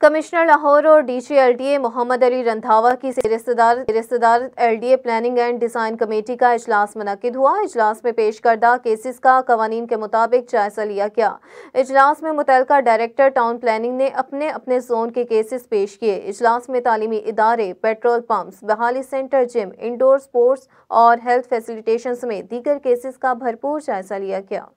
Commissioner Lahore और DG LDA Mohammad Ali Randhawa की रिश्तेदार रिश्तेदार LDA planning and design committee का इजलास मनद हुआ। इजलास में पेश करदा केसेस का कवानीन के मुताबिक जायजा लिया गया। इजलास में मुतल डायरेक्टर टाउन प्लानिंग ने अपने अपने जोन के केसेस पेश किए। इजलास में तालीमी इदारे, पेट्रोल पम्प बहाली सेंटर जिम, इंडोर स्पोर्ट्स और हेल्थ फैसिलिटेशन समेत दीगर केसेस का भरपूर जायजा लिया गया।